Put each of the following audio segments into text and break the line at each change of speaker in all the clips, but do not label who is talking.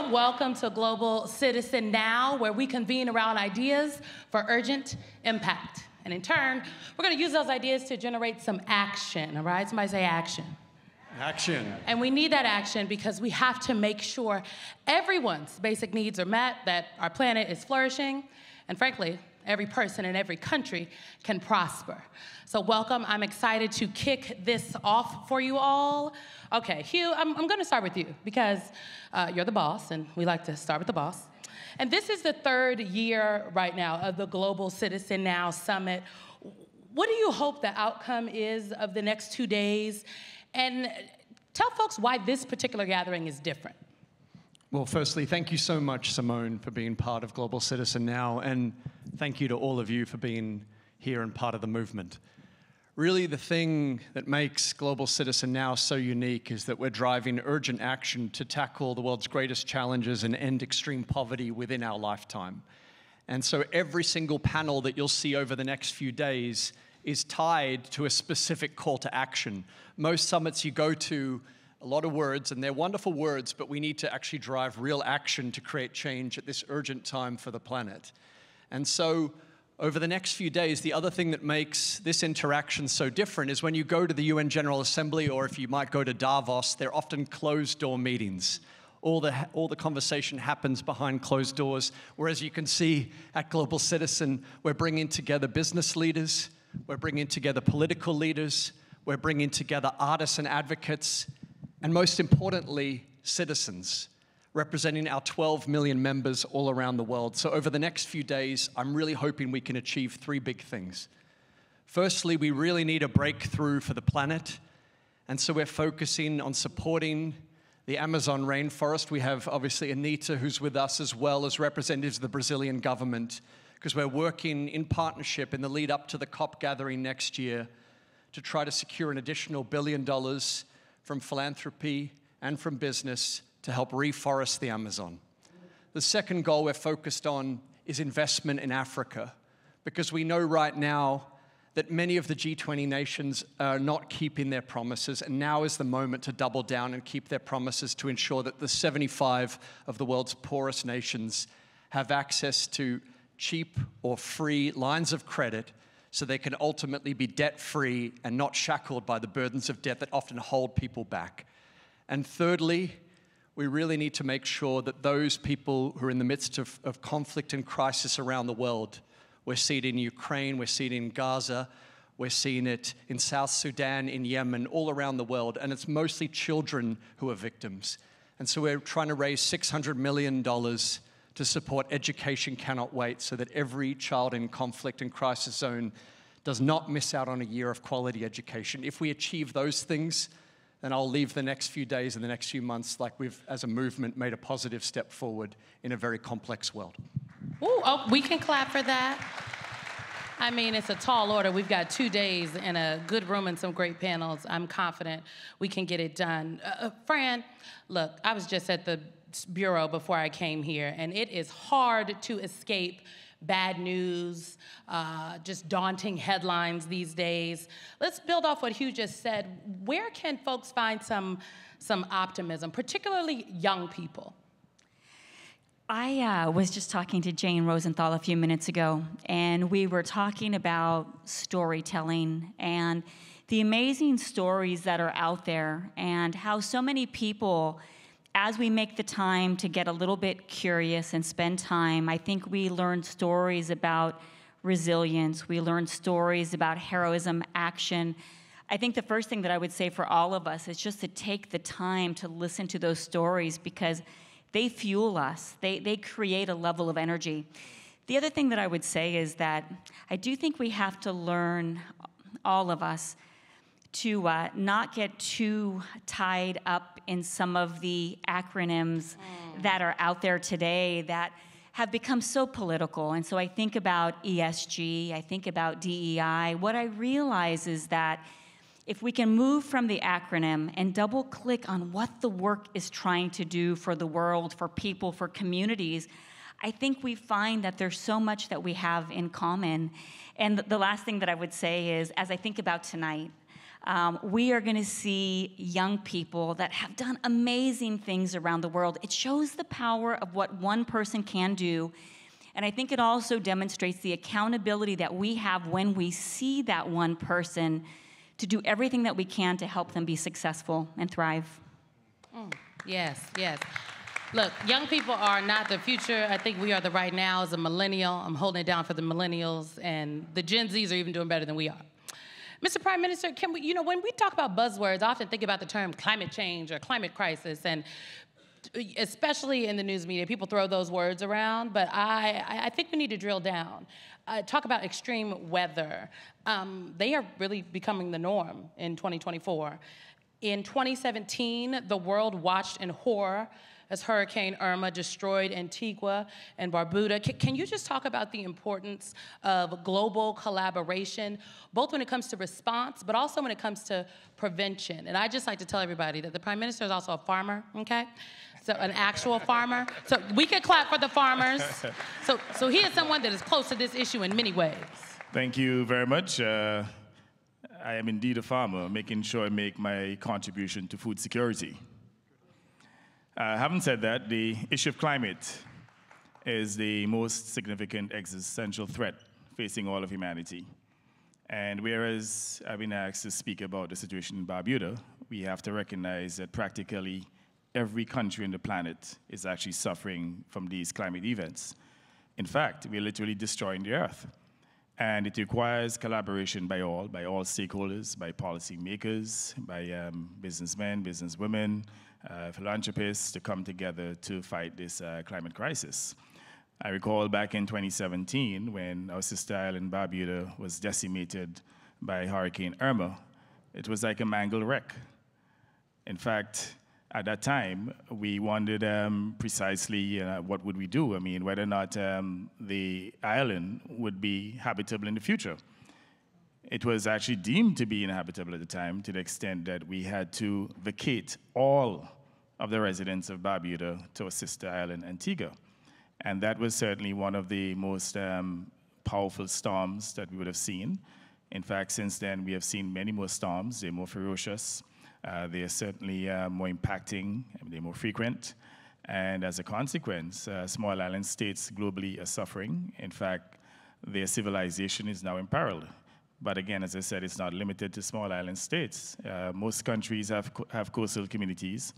Welcome, welcome to Global Citizen Now, where we convene around ideas for urgent impact. And in turn, we're gonna use those ideas to generate some action, all right? Somebody say action.
Action.
And we need that action because we have to make sure everyone's basic needs are met, that our planet is flourishing, and frankly, every person in every country can prosper. So, welcome. I'm excited to kick this off for you all. Okay, Hugh, I'm, I'm gonna start with you because uh, you're the boss, and we like to start with the boss. And this is the third year right now of the Global Citizen Now Summit. What do you hope the outcome is of the next two days? And tell folks why this particular gathering is different.
Well, firstly, thank you so much, Symone, for being part of Global Citizen Now, and thank you to all of you for being here and part of the movement. Really, the thing that makes Global Citizen Now so unique is that we're driving urgent action to tackle the world's greatest challenges and end extreme poverty within our lifetime. And so, every single panel that you'll see over the next few days is tied to a specific call to action. Most summits you go to, a lot of words, and they're wonderful words, but we need to actually drive real action to create change at this urgent time for the planet. And so, over the next few days, the other thing that makes this interaction so different is when you go to the UN General Assembly, or if you might go to Davos, they're often closed door meetings. All the, all the conversation happens behind closed doors. Whereas you can see at Global Citizen, we're bringing together business leaders, we're bringing together political leaders, we're bringing together artists and advocates, and most importantly, citizens, representing our 12 million members all around the world. So, over the next few days, I'm really hoping we can achieve three big things. Firstly, we really need a breakthrough for the planet, and so we're focusing on supporting the Amazon rainforest. We have obviously Anita, who's with us, as well as representatives of the Brazilian government because we're working in partnership in the lead up to the COP gathering next year to try to secure an additional billion dollars from philanthropy and from business to help reforest the Amazon. The second goal we're focused on is investment in Africa because we know right now that many of the G20 nations are not keeping their promises, and now is the moment to double down and keep their promises to ensure that the 75 of the world's poorest nations have access to cheap or free lines of credit so they can ultimately be debt free and not shackled by the burdens of debt that often hold people back. And thirdly, we really need to make sure that those people who are in the midst of, of conflict and crisis around the world, we're seeing it in Ukraine, we're seeing it in Gaza, we're seeing it in South Sudan, in Yemen, all around the world, and it's mostly children who are victims. And so we're trying to raise $600 million to support Education Cannot Wait so that every child in conflict and crisis zone does not miss out on a year of quality education. If we achieve those things, then I'll leave the next few days and the next few months like we've, as a movement, made a positive step forward in a very complex world.
Ooh, oh, we can clap for that. I mean, it's a tall order. We've got two days in a good room and some great panels. I'm confident we can get it done. Uh, uh Fran, look, I was just at the bureau before I came here, and it is hard to escape bad news, uh, just daunting headlines these days. Let's build off what Hugh just said. Where can folks find some, some optimism, particularly young people?
I uh, was just talking to Jane Rosenthal a few minutes ago, and we were talking about storytelling and the amazing stories that are out there, and how so many people as we make the time to get a little bit curious and spend time, I think we learn stories about resilience. We learn stories about heroism, action. I think the first thing that I would say for all of us is just to take the time to listen to those stories because they fuel us, they, they create a level of energy. The other thing that I would say is that I do think we have to learn, all of us, to uh, not get too tied up in some of the acronyms mm. that are out there today that have become so political. And so I think about ESG, I think about DEI. What I realize is that if we can move from the acronym and double click on what the work is trying to do for the world, for people, for communities, I think we find that there's so much that we have in common. And the last thing that I would say is as I think about tonight, Um, we are going to see young people that have done amazing things around the world. It shows the power of what one person can do. And I think it also demonstrates the accountability that we have when we see that one person to do everything that we can to help them be successful and thrive.
Mm, yes, yes. Look, young people are not the future. I think we are the right now as a millennial. I'm holding it down for the millennials, and the Gen Zs are even doing better than we are. Mr. Prime Minister, can we, you know, when we talk about buzzwords, I often think about the term climate change or climate crisis, and especially in the news media, people throw those words around, but I, I think we need to drill down. Uh, talk about extreme weather. Um, they are really becoming the norm in 2024. In 2017, the world watched in horror as Hurricane Irma destroyed Antigua and Barbuda. C can you just talk about the importance of global collaboration, both when it comes to response, but also when it comes to prevention? And I just like to tell everybody that the Prime Minister is also a farmer, okay? So an actual farmer. So we can clap for the farmers. So, so he is someone that is close to this issue in many ways.
Thank you very much. Uh, I am indeed a farmer, making sure I make my contribution to food security. Uh, having said that, the issue of climate is the most significant existential threat facing all of humanity. And whereas I've been asked to speak about the situation in Barbuda, we have to recognize that practically every country on the planet is actually suffering from these climate events. In fact, we're literally destroying the earth. And it requires collaboration by all, by all stakeholders, by policymakers, by um, businessmen, businesswomen, philanthropists to come together to fight this uh, climate crisis. I recall back in 2017 when our sister island Barbuda was decimated by Hurricane Irma. It was like a mangled wreck. In fact, at that time, we wondered um, precisely uh, what would we do. I mean, whether or not um, the island would be habitable in the future. It was actually deemed to be inhabitable at the time to the extent that we had to vacate all of the residents of Barbuda to a sister island, Antigua. And that was certainly one of the most um, powerful storms that we would have seen. In fact, since then, we have seen many more storms. They're more ferocious. Uh, they are certainly uh, more impacting, they're more frequent. And as a consequence, uh, small island states globally are suffering. In fact, their civilization is now imperiled. But again, as I said, it's not limited to small island states. Uh, most countries have, co have coastal communities,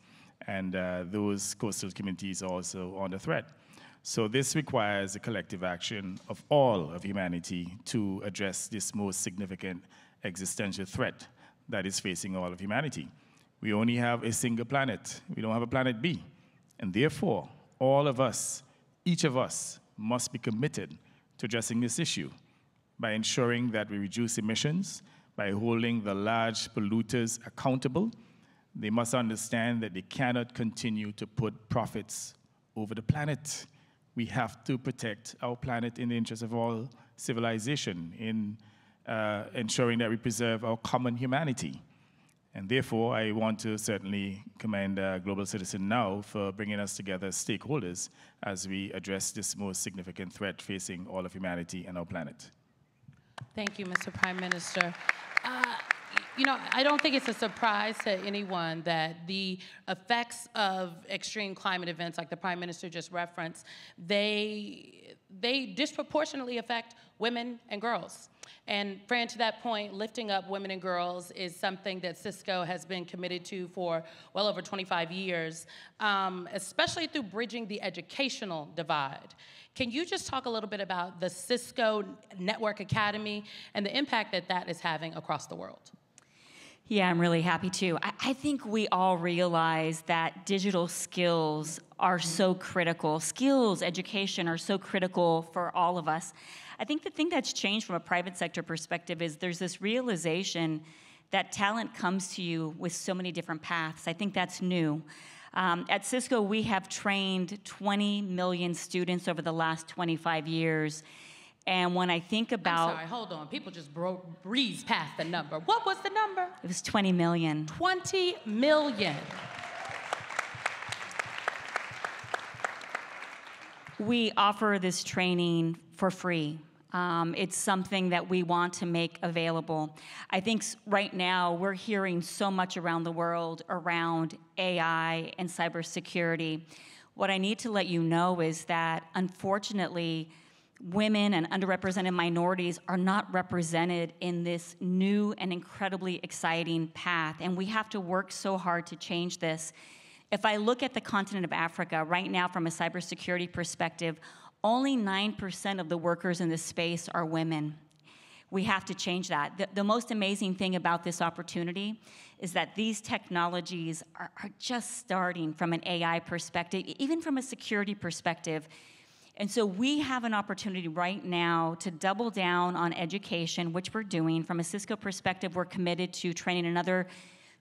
and uh, those coastal communities are also under threat. So this requires a collective action of all of humanity to address this most significant existential threat that is facing all of humanity. We only have a single planet. We don't have a planet B. And therefore, all of us, each of us, must be committed to addressing this issue by ensuring that we reduce emissions, by holding the large polluters accountable. They must understand that they cannot continue to put profits over the planet. We have to protect our planet in the interest of all civilization, in uh, ensuring that we preserve our common humanity. And therefore, I want to certainly commend uh, Global Citizen Now for bringing us together as stakeholders as we address this most significant threat facing all of humanity and our planet.
Thank you, Mr. Prime Minister. Uh, you know, I don't think it's a surprise to anyone that the effects of extreme climate events, like the Prime Minister just referenced, they, they disproportionately affect women and girls. And Fran, to that point, lifting up women and girls is something that Cisco has been committed to for well over 25 years, um, especially through bridging the educational divide. Can you just talk a little bit about the Cisco Network Academy and the impact that that is having across the world?
Yeah, I'm really happy to. I, I, think we all realize that digital skills are so critical. Skills, education are so critical for all of us. I think the thing that's changed from a private sector perspective is there's this realization that talent comes to you with so many different paths. I think that's new. Um, at Cisco, we have trained 20 million students over the last 25 years. And when I think about.
I'm sorry, hold on. People just bro- breeze past the number. What was the number?
It was 20 million.
20 million.
We offer this training for free. Um, it's something that we want to make available. I think right now we're hearing so much around the world around AI and cybersecurity. What I need to let you know is that unfortunately, women and underrepresented minorities are not represented in this new and incredibly exciting path. And we have to work so hard to change this. If I look at the continent of Africa right now from a cybersecurity perspective, only 9% of the workers in this space are women. We have to change that. The, the most amazing thing about this opportunity is that these technologies are, are just starting from an AI perspective, even from a security perspective. And so we have an opportunity right now to double down on education, which we're doing. From a Cisco perspective, we're committed to training another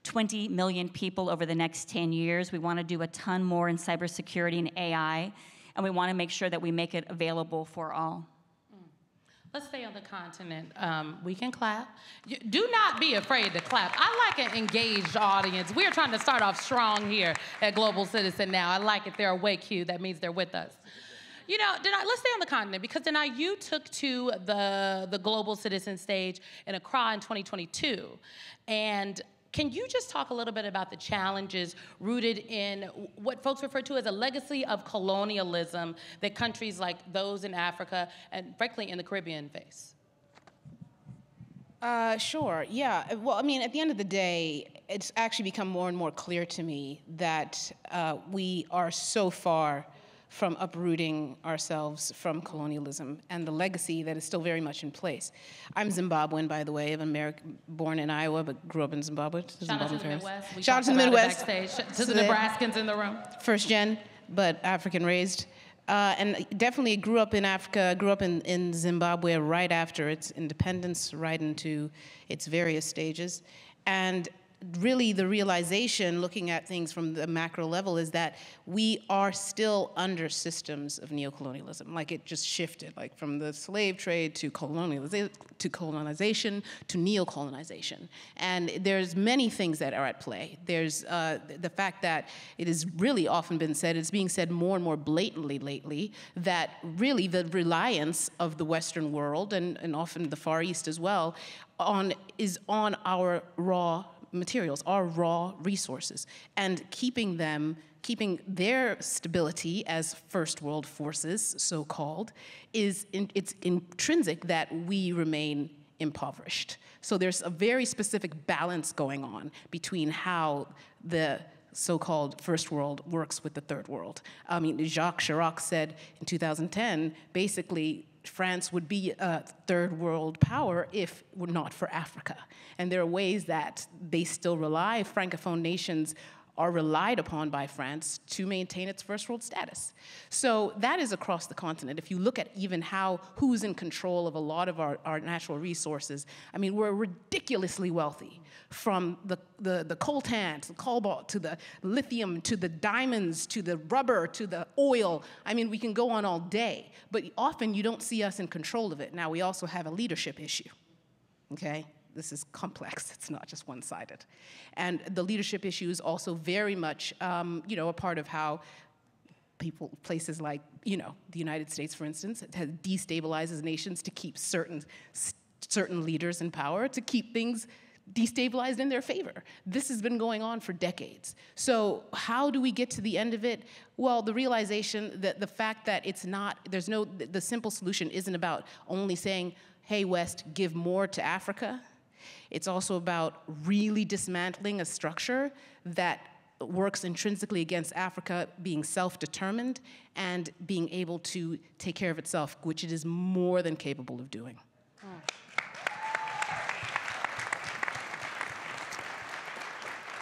20 million people over the next 10 years. We want to do a ton more in cybersecurity and AI and we want to make sure that we make it available for all.
Let's stay on the continent. Um, we can clap. Do not be afraid to clap. I like an engaged audience. We're trying to start off strong here at Global Citizen now. I like it. They're awake, Hugh. That means they're with us. You know, let's stay on the continent because Danai, you took to the, the Global Citizen stage in Accra in 2022. And can you just talk a little bit about the challenges rooted in what folks refer to as a legacy of colonialism that countries like those in Africa and, frankly, in the Caribbean face?
Uh, sure. Yeah. Well, I mean, at the end of the day, it's actually become more and more clear to me that uh, we are so far from uprooting ourselves from colonialism and the legacy that is still very much in place. I'm Zimbabwean, by the way, of America, born in Iowa, but grew up in Zimbabwe.
Shout out to the Midwest. We
Shout out to the Midwest.
To the Nebraskans in the room.
First gen, but African raised. Uh, and definitely grew up in Africa, grew up in, in Zimbabwe right after its independence, right into its various stages. And really the realization looking at things from the macro level is that we are still under systems of neocolonialism. Like it just shifted like from the slave trade to colonialization to colonization to neocolonization. And there's many things that are at play. There's uh, the fact that it has really often been said it's being said more and more blatantly lately that really the reliance of the western world and, and often the far east as well on is on our raw materials, our raw resources, and keeping them, keeping their stability as first world forces, so called, is in, it's intrinsic that we remain impoverished. So there's a very specific balance going on between how the so-called first world works with the third world. I mean, Jacques Chirac said in 2010, basically France would be a third world power if not for Africa. And there are ways that they still rely, Francophone nations are relied upon by France to maintain its first world status. So that is across the continent. If you look at even how who's in control of a lot of our, our natural resources, I mean, we're ridiculously wealthy from the, the, the coltan to the cobalt to the lithium to the diamonds to the rubber to the oil. I mean, we can go on all day, but often you don't see us in control of it. Now, we also have a leadership issue, okay? This is complex. It's not just one-sided. And the leadership issue is also very much, um, you know, a part of how people, places like, you know, the United States, for instance, has destabilizes nations to keep certain, certain leaders in power, to keep things destabilized in their favor. This has been going on for decades. So how do we get to the end of it? Well, the realization that the fact that it's not, there's no, the simple solution isn't about only saying, hey, West, give more to Africa it's also about really dismantling a structure that works intrinsically against Africa being self-determined and being able to take care of itself, which it is more than capable of doing.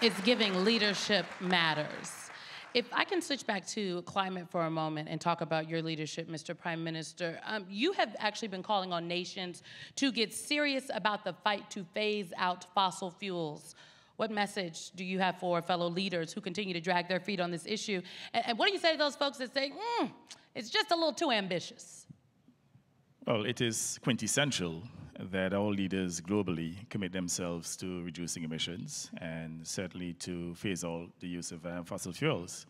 It's giving leadership matters. If I can switch back to climate for a moment and talk about your leadership, Mr. Prime Minister, um, you have actually been calling on nations to get serious about the fight to phase out fossil fuels. What message do you have for fellow leaders who continue to drag their feet on this issue? And, and what do you say to those folks that say, mm, it's just a little too ambitious?
Well, it is quintessential that all leaders globally commit themselves to reducing emissions and certainly to phase out the use of uh, fossil fuels.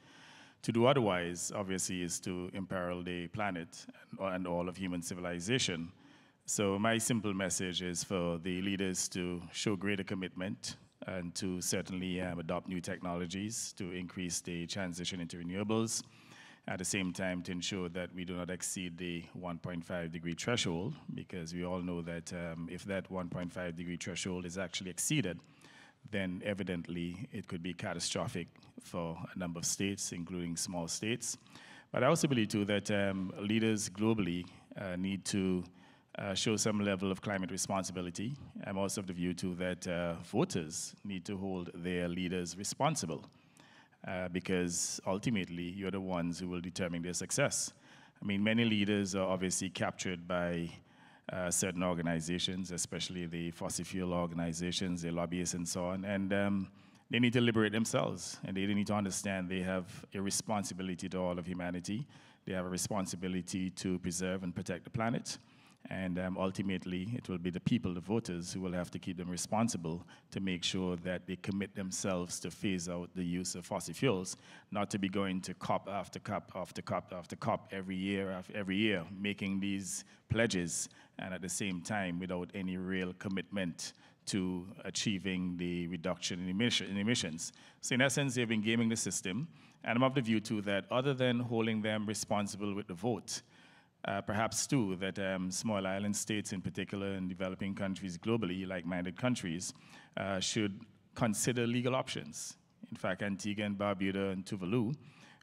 To do otherwise, obviously, is to imperil the planet and, and all of human civilization. So my simple message is for the leaders to show greater commitment and to certainly um, adopt new technologies to increase the transition into renewables. At the same time, to ensure that we do not exceed the 1.5 degree threshold, because we all know that um, if that 1.5 degree threshold is actually exceeded, then evidently it could be catastrophic for a number of states, including small states. But I also believe, too, that um, leaders globally uh, need to uh, show some level of climate responsibility. I'm also of the view, too, that uh, voters need to hold their leaders responsible uh, because ultimately you're the ones who will determine their success. I mean, many leaders are obviously captured by uh, certain organizations, especially the fossil fuel organizations, the lobbyists, and so on. And um, they need to liberate themselves, and they need to understand they have a responsibility to all of humanity. They have a responsibility to preserve and protect the planet. And um, ultimately, it will be the people, the voters, who will have to keep them responsible to make sure that they commit themselves to phase out the use of fossil fuels, not to be going to COP after COP after COP after COP every year after every year, making these pledges, and at the same time, without any real commitment to achieving the reduction in, emission, in emissions. So in essence, they've been gaming the system, and I'm of the view too that other than holding them responsible with the vote, uh, perhaps too that um, small island states in particular and developing countries globally, like-minded countries, uh, should consider legal options. In fact, Antigua and Barbuda and Tuvalu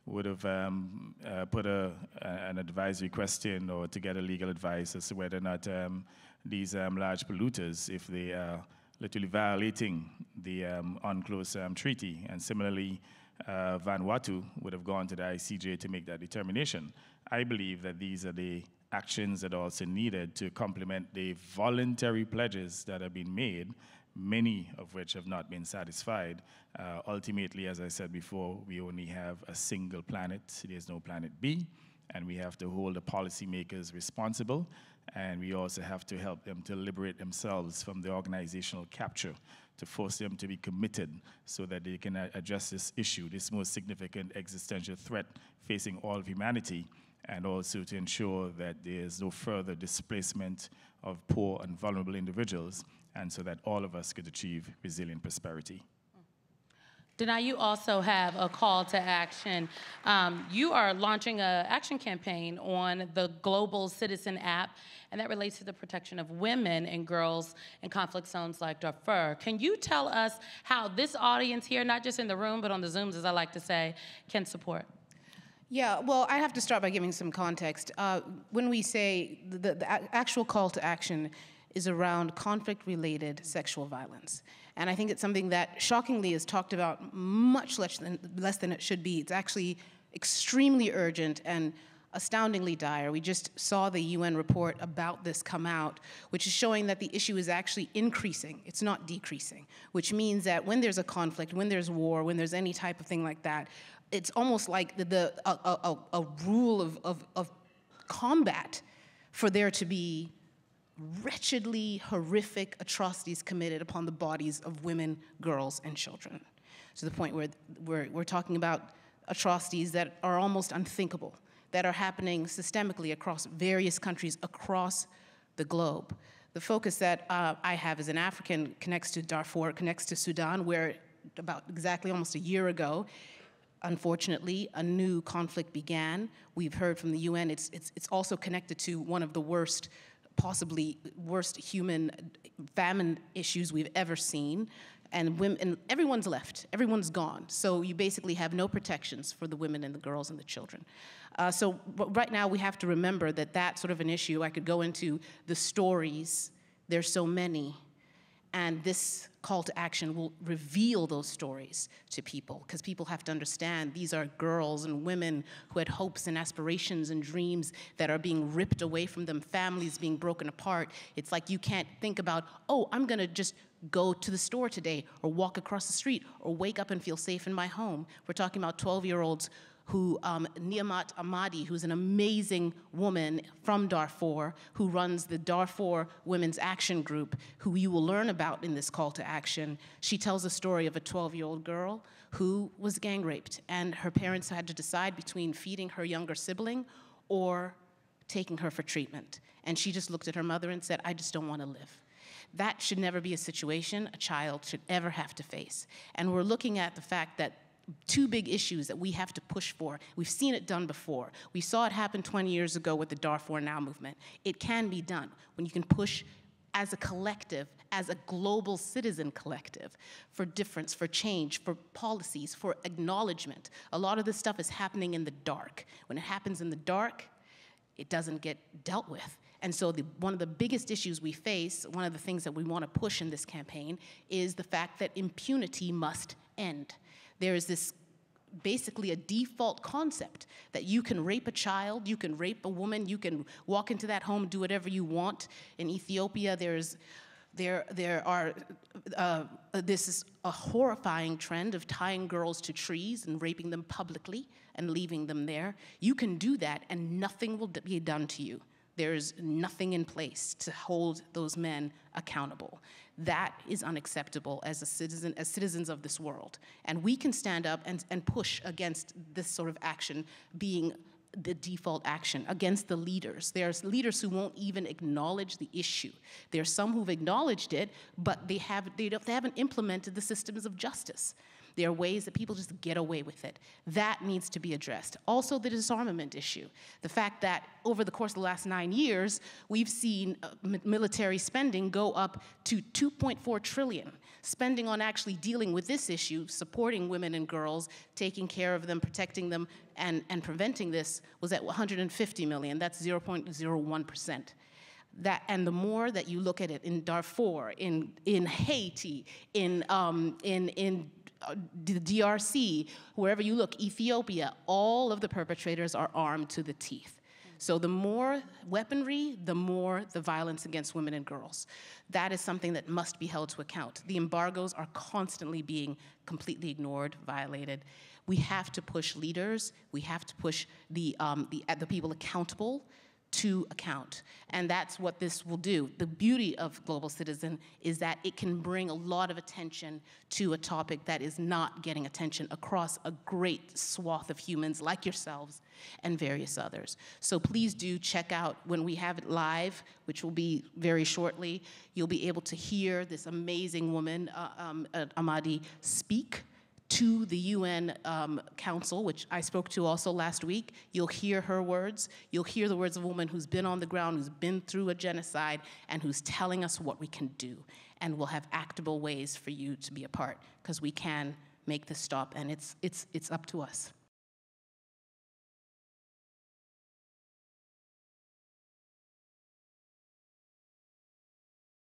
would have um, uh, put a, an advisory question or to get a legal advice as to whether or not um, these um, large polluters, if they are literally violating the um, UNCLOS um, treaty, and similarly, uh, Vanuatu would have gone to the ICJ to make that determination. I believe that these are the actions that are also needed to complement the voluntary pledges that have been made, many of which have not been satisfied. Uh, ultimately, as I said before, we only have a single planet. There's no planet B, and we have to hold the policymakers responsible, and we also have to help them to liberate themselves from the organizational capture to force them to be committed so that they can address this issue, this most significant existential threat facing all of humanity, and also to ensure that there is no further displacement of poor and vulnerable individuals, and so that all of us could achieve resilient prosperity.
Danai, you also have a call to action. Um, you are launching an action campaign on the Global Citizen app, and that relates to the protection of women and girls in conflict zones like Darfur. Can you tell us how this audience here, not just in the room, but on the Zooms, as I like to say, can support?
Yeah, well, I have to start by giving some context. Uh, when we say the, the actual call to action is around conflict related sexual violence. And I think it's something that shockingly is talked about much less than, less than it should be. It's actually extremely urgent and astoundingly dire. We just saw the UN report about this come out, which is showing that the issue is actually increasing, it's not decreasing, which means that when there's a conflict, when there's war, when there's any type of thing like that, it's almost like the, the a, a, a, rule of, of, of combat for there to be wretchedly horrific atrocities committed upon the bodies of women, girls, and children. To the point where we're, we're talking about atrocities that are almost unthinkable, that are happening systemically across various countries across the globe. The focus that uh, I have as an African connects to Darfur, connects to Sudan, where about exactly almost a year ago, unfortunately, a new conflict began. We've heard from the UN, it's, it's, it's also connected to one of the worst, possibly worst human famine issues we've ever seen. And, women, and everyone's left, everyone's gone. So you basically have no protections for the women and the girls and the children. Uh, so right now we have to remember that that sort of an issue, I could go into the stories, there's so many, and this call to action will reveal those stories to people because people have to understand these are girls and women who had hopes and aspirations and dreams that are being ripped away from them, families being broken apart. It's like you can't think about, oh, I'm gonna just go to the store today or walk across the street or wake up and feel safe in my home. We're talking about 12 year olds who um, Niemat Ahmadi, who's an amazing woman from Darfur, who runs the Darfur Women's Action Group, who you will learn about in this call to action. She tells a story of a 12-year-old girl who was gang raped, and her parents had to decide between feeding her younger sibling or taking her for treatment. And she just looked at her mother and said, I just don't want to live. That should never be a situation a child should ever have to face. And we're looking at the fact that two big issues that we have to push for. We've seen it done before. We saw it happen 20 years ago with the Darfur Now movement. It can be done when you can push as a collective, as a global citizen collective, for difference, for change, for policies, for acknowledgement. A lot of this stuff is happening in the dark. When it happens in the dark, it doesn't get dealt with. And so, the, one of the biggest issues we face, one of the things that we want to push in this campaign, is the fact that impunity must end. There is this basically a default concept that you can rape a child, you can rape a woman, you can walk into that home, do whatever you want. In Ethiopia, there's there, there are, uh, this is a horrifying trend of tying girls to trees and raping them publicly and leaving them there. You can do that and nothing will be done to you. There's nothing in place to hold those men accountable. That is unacceptable as a citizen, as citizens of this world. And we can stand up and, and push against this sort of action being the default action against the leaders. There's leaders who won't even acknowledge the issue. There's some who've acknowledged it, but they, have, they, they haven't implemented the systems of justice. There are ways that people just get away with it. That needs to be addressed. Also, the disarmament issue. The fact that over the course of the last nine years, we've seen uh, military spending go up to 2.4 trillion. Spending on actually dealing with this issue, supporting women and girls, taking care of them, protecting them, and, and preventing this was at 150 million. That's 0.01% that and the more that you look at it in Darfur, in in Haiti, in um, in in the DRC, wherever you look, Ethiopia, all of the perpetrators are armed to the teeth. So the more weaponry, the more the violence against women and girls. That is something that must be held to account. The embargoes are constantly being completely ignored, violated. We have to push leaders. We have to push the, um, the, the people accountable to account. And that's what this will do. The beauty of Global Citizen is that it can bring a lot of attention to a topic that is not getting attention across a great swath of humans like yourselves and various others. So please do check out when we have it live, which will be very shortly. You'll be able to hear this amazing woman, uh, um, uh, Ahmadi, speak to the UN um, Council, which I spoke to also last week. You'll hear her words. You'll hear the words of a woman who's been on the ground, who's been through a genocide, and who's telling us what we can do. And we'll have actable ways for you to be a part, because we can make this stop, and it's, it's, it's up to us.